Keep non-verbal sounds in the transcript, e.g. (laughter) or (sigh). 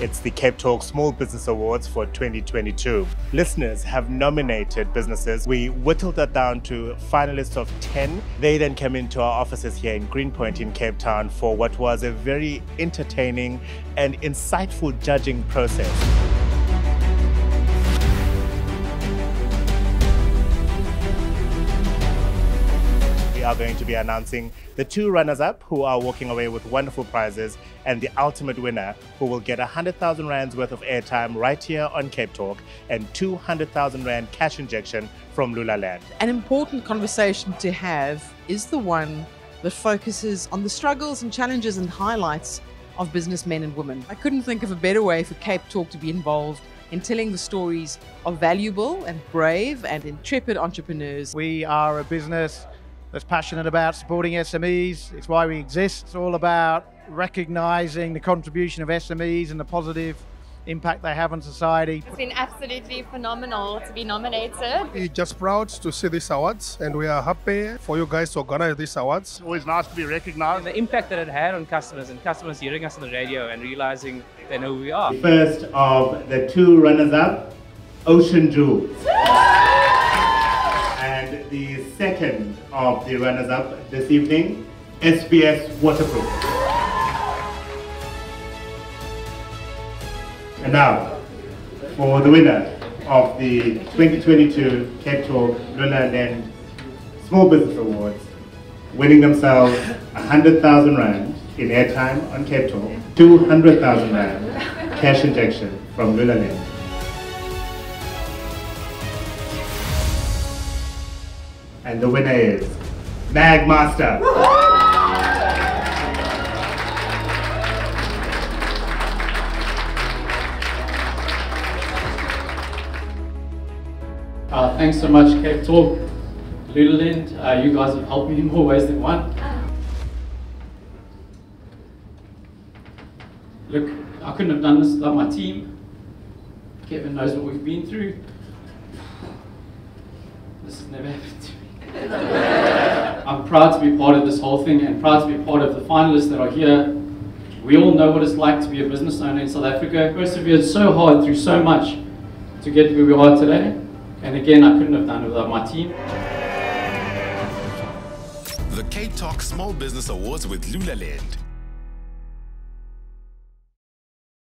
It's the CapeTalk Small Business Awards for 2022. Listeners have nominated businesses. We whittled that down to finalists of 10. They then came into our offices here in Greenpoint in Cape Town for what was a very entertaining and insightful judging process. Are going to be announcing the two runners up who are walking away with wonderful prizes and the ultimate winner who will get 100,000 Rands worth of airtime right here on CapeTalk and 200,000 Rand cash injection from Lulalend. An important conversation to have is the one that focuses on the struggles and challenges and highlights of businessmen and women. I couldn't think of a better way for CapeTalk to be involved in telling the stories of valuable and brave and intrepid entrepreneurs. We are a business that's passionate about supporting SMEs. It's why we exist. It's all about recognizing the contribution of SMEs and the positive impact they have on society. It's been absolutely phenomenal to be nominated. We're just proud to see these awards and we are happy for you guys to organize these awards. It's always nice to be recognized. And The impact that it had on customers and customers hearing us on the radio and realizing they know who we are. The first of the two runners up, Ocean Jewels. (laughs) and the second of the runners up this evening, SBS Waterproof. And now, for the winner of the 2022 CapeTalk Lula Land Small Business Awards, winning themselves 100,000 Rand in airtime on CapeTalk, 200,000 Rand cash injection from Lula And the winner is Magmaster. Uh, thanks so much, Cape Talk, Lulalend. Uh, you guys have helped me in more ways than one. Look, I couldn't have done this without my team. Kevin knows what we've been through. This has never happened to me. I'm proud to be part of this whole thing and proud to be part of the finalists that are here. We all know what it's like to be a business owner in South Africa. Persevered so hard through so much to get where we are today. And again, I couldn't have done it without my team. The CapeTalk Small Business Awards with Lulalend